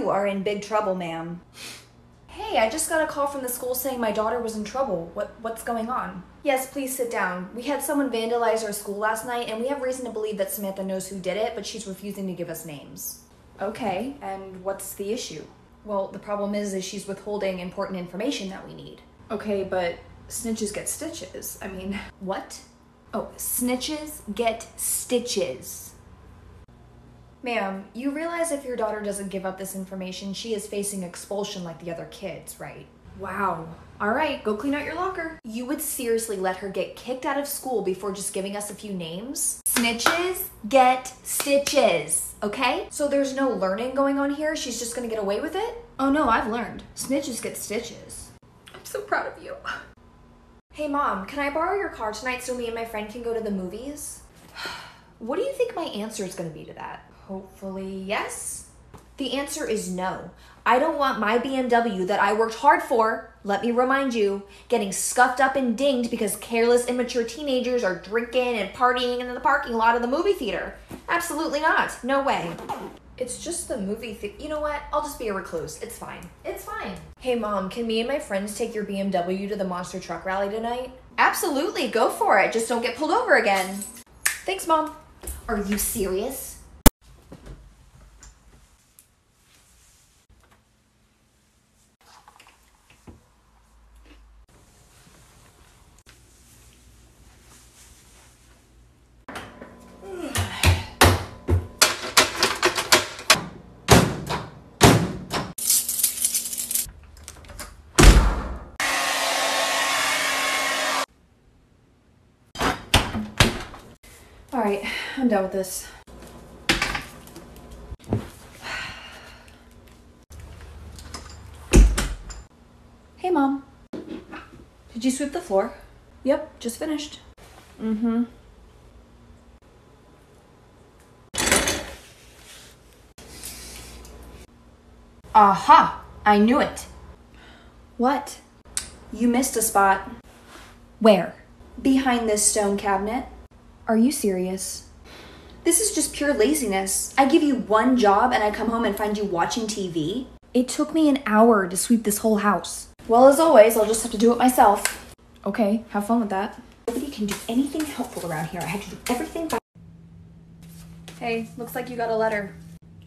You are in big trouble, ma'am. Hey, I just got a call from the school saying my daughter was in trouble. What what's going on? Yes, please sit down. We had someone vandalize our school last night, and we have reason to believe that Samantha knows who did it, but she's refusing to give us names. Okay, and what's the issue? Well, the problem is, is she's withholding important information that we need. Okay, but snitches get stitches. I mean, What? oh, snitches get stitches. Ma'am, you realize if your daughter doesn't give up this information, she is facing expulsion like the other kids, right? Wow. All right, go clean out your locker. You would seriously let her get kicked out of school before just giving us a few names? Snitches get stitches, okay? So there's no learning going on here? She's just gonna get away with it? Oh no, I've learned. Snitches get stitches. I'm so proud of you. Hey mom, can I borrow your car tonight so me and my friend can go to the movies? What do you think my answer is gonna be to that? Hopefully, yes? The answer is no. I don't want my BMW that I worked hard for, let me remind you, getting scuffed up and dinged because careless, immature teenagers are drinking and partying in the parking lot of the movie theater. Absolutely not. No way. It's just the movie thing. You know what? I'll just be a recluse. It's fine. It's fine. Hey, mom, can me and my friends take your BMW to the monster truck rally tonight? Absolutely. Go for it. Just don't get pulled over again. Thanks, mom. Are you serious? All right, I'm done with this. Hey, Mom. Did you sweep the floor? Yep, just finished. Mm hmm. Aha! I knew it. What? You missed a spot. Where? Behind this stone cabinet. Are you serious? This is just pure laziness. I give you one job and I come home and find you watching TV. It took me an hour to sweep this whole house. Well, as always, I'll just have to do it myself. Okay, have fun with that. Nobody can do anything helpful around here. I have to do everything by. Hey, looks like you got a letter.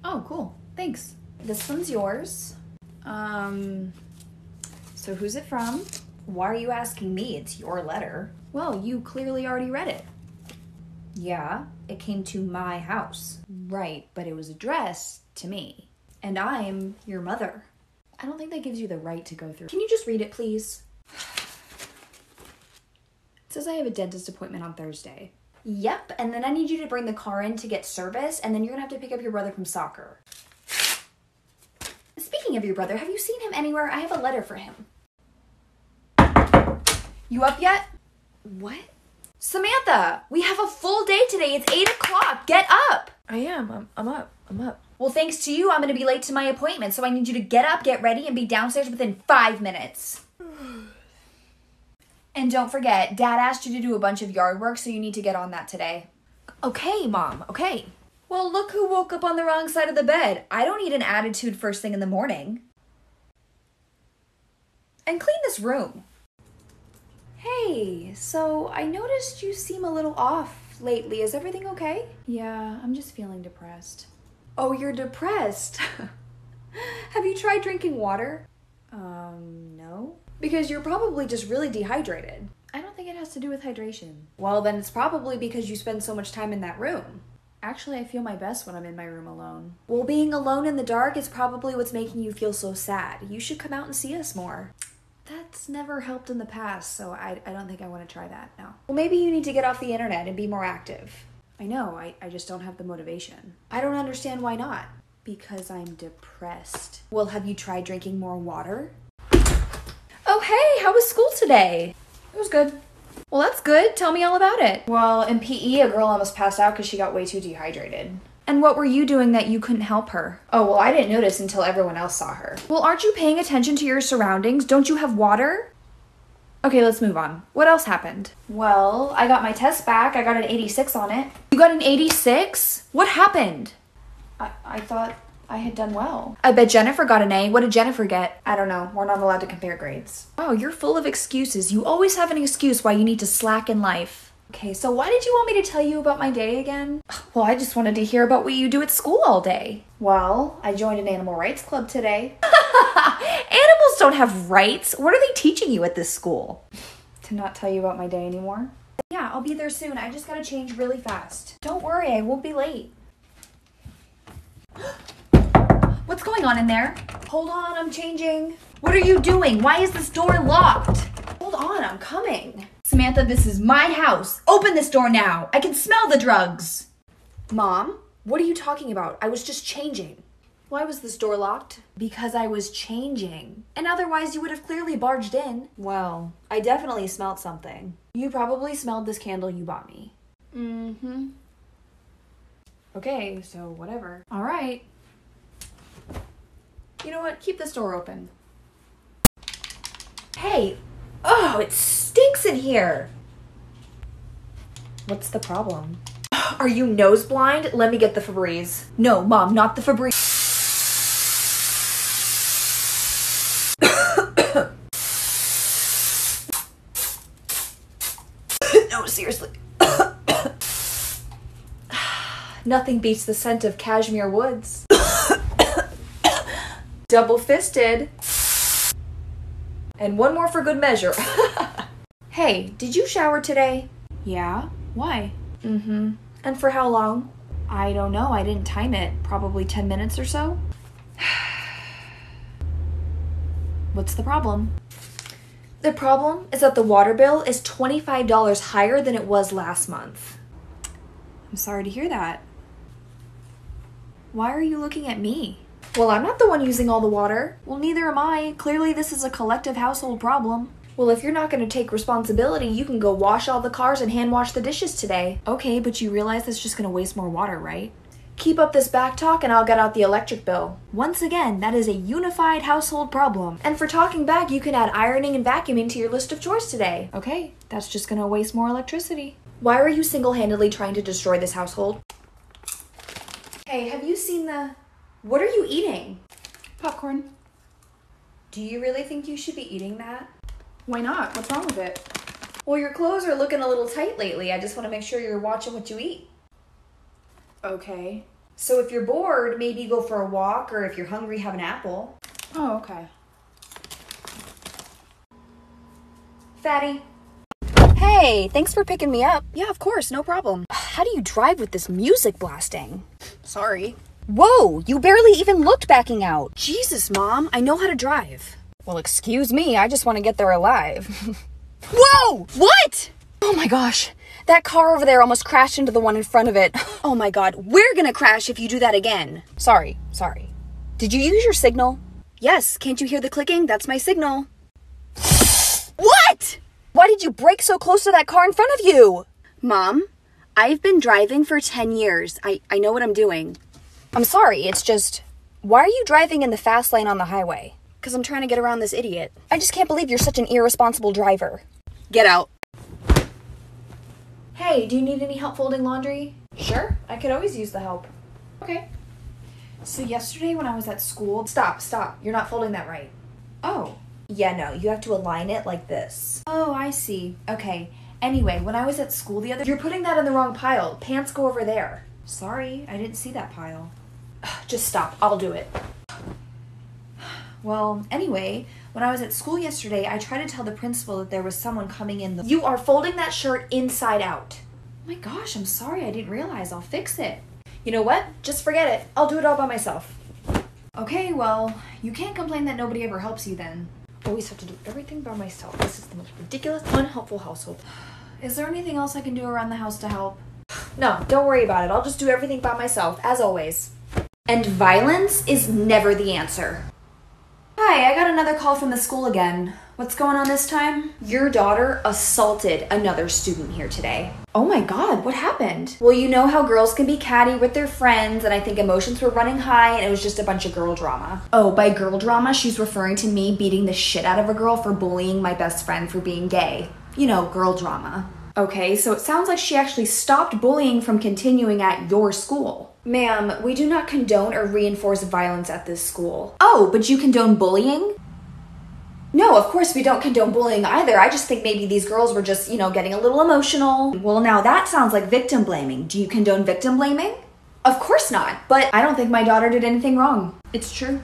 Oh, cool. Thanks. This one's yours. Um, so who's it from? Why are you asking me? It's your letter. Well, you clearly already read it. Yeah, it came to my house. Right, but it was addressed to me. And I'm your mother. I don't think that gives you the right to go through. Can you just read it, please? It says I have a dentist appointment on Thursday. Yep, and then I need you to bring the car in to get service, and then you're gonna have to pick up your brother from soccer. Speaking of your brother, have you seen him anywhere? I have a letter for him. You up yet? What? Samantha, we have a full day today. It's 8 o'clock. Get up. I am. I'm, I'm up. I'm up. Well, thanks to you, I'm gonna be late to my appointment, so I need you to get up, get ready, and be downstairs within five minutes. and don't forget, Dad asked you to do a bunch of yard work, so you need to get on that today. Okay, Mom. Okay. Well, look who woke up on the wrong side of the bed. I don't need an attitude first thing in the morning. And clean this room. Hey, so I noticed you seem a little off lately. Is everything okay? Yeah, I'm just feeling depressed. Oh, you're depressed. Have you tried drinking water? Um, no. Because you're probably just really dehydrated. I don't think it has to do with hydration. Well, then it's probably because you spend so much time in that room. Actually, I feel my best when I'm in my room alone. Well, being alone in the dark is probably what's making you feel so sad. You should come out and see us more. That's never helped in the past, so I, I don't think I want to try that now. Well, maybe you need to get off the internet and be more active. I know, I, I just don't have the motivation. I don't understand why not. Because I'm depressed. Well, have you tried drinking more water? Oh, hey, how was school today? It was good. Well, that's good. Tell me all about it. Well, in PE, a girl almost passed out because she got way too dehydrated. And what were you doing that you couldn't help her? Oh, well, I didn't notice until everyone else saw her. Well, aren't you paying attention to your surroundings? Don't you have water? Okay, let's move on. What else happened? Well, I got my test back. I got an 86 on it. You got an 86? What happened? I, I thought I had done well. I bet Jennifer got an A. What did Jennifer get? I don't know. We're not allowed to compare grades. Oh, you're full of excuses. You always have an excuse why you need to slack in life. Okay, so why did you want me to tell you about my day again? Well, I just wanted to hear about what you do at school all day. Well, I joined an animal rights club today. Animals don't have rights. What are they teaching you at this school? To not tell you about my day anymore? Yeah, I'll be there soon. I just gotta change really fast. Don't worry, I won't be late. What's going on in there? Hold on, I'm changing. What are you doing? Why is this door locked? Hold on, I'm coming. Samantha, this is my house. Open this door now. I can smell the drugs. Mom, what are you talking about? I was just changing. Why was this door locked? Because I was changing. And otherwise, you would have clearly barged in. Well, I definitely smelled something. You probably smelled this candle you bought me. Mm hmm. Okay, so whatever. All right. You know what? Keep this door open. Hey, oh, it stinks in here. What's the problem? Are you nose blind? Let me get the Febreze. No, mom, not the Febreze. no, seriously. Nothing beats the scent of cashmere woods. Double fisted. And one more for good measure. hey, did you shower today? Yeah? Why? Mm hmm. And for how long? I don't know. I didn't time it. Probably 10 minutes or so. What's the problem? The problem is that the water bill is $25 higher than it was last month. I'm sorry to hear that. Why are you looking at me? Well, I'm not the one using all the water. Well, neither am I. Clearly, this is a collective household problem. Well, if you're not going to take responsibility, you can go wash all the cars and hand wash the dishes today. Okay, but you realize that's just going to waste more water, right? Keep up this back talk and I'll get out the electric bill. Once again, that is a unified household problem. And for talking back, you can add ironing and vacuuming to your list of chores today. Okay, that's just going to waste more electricity. Why are you single handedly trying to destroy this household? Hey, have you seen the. What are you eating? Popcorn. Do you really think you should be eating that? Why not? What's wrong with it? Well, your clothes are looking a little tight lately. I just want to make sure you're watching what you eat. Okay. So if you're bored, maybe go for a walk, or if you're hungry, have an apple. Oh, okay. Fatty. Hey, thanks for picking me up. Yeah, of course, no problem. How do you drive with this music blasting? Sorry. Whoa, you barely even looked backing out. Jesus, Mom, I know how to drive. Well, excuse me, I just want to get there alive. Whoa! What? Oh my gosh. That car over there almost crashed into the one in front of it. Oh my god, we're gonna crash if you do that again. Sorry, sorry. Did you use your signal? Yes, can't you hear the clicking? That's my signal. What? Why did you brake so close to that car in front of you? Mom, I've been driving for 10 years. I, I know what I'm doing. I'm sorry, it's just. Why are you driving in the fast lane on the highway? Because I'm trying to get around this idiot. I just can't believe you're such an irresponsible driver. Get out. Hey, do you need any help folding laundry? Sure, I could always use the help. Okay. So, yesterday when I was at school. Stop, stop. You're not folding that right. Oh. Yeah, no, you have to align it like this. Oh, I see. Okay. Anyway, when I was at school the other You're putting that in the wrong pile. Pants go over there. Sorry, I didn't see that pile. Just stop. I'll do it. Well, anyway, when I was at school yesterday, I tried to tell the principal that there was someone coming in the. You are folding that shirt inside out. My gosh, I'm sorry. I didn't realize. I'll fix it. You know what? Just forget it. I'll do it all by myself. Okay, well, you can't complain that nobody ever helps you then. Always have to do everything by myself. This is the most ridiculous, unhelpful household. Is there anything else I can do around the house to help? No, don't worry about it. I'll just do everything by myself, as always. And violence is never the answer. Hi, I got another call from the school again. What's going on this time? Your daughter assaulted another student here today. Oh my god, what happened? Well, you know how girls can be catty with their friends, and I think emotions were running high, and it was just a bunch of girl drama. Oh, by girl drama, she's referring to me beating the shit out of a girl for bullying my best friend for being gay. You know, girl drama. Okay, so it sounds like she actually stopped bullying from continuing at your school. Ma'am, we do not condone or reinforce violence at this school. Oh, but you condone bullying? No, of course we don't condone bullying either. I just think maybe these girls were just, you know, getting a little emotional. Well, now that sounds like victim blaming. Do you condone victim blaming? Of course not, but I don't think my daughter did anything wrong. it's true.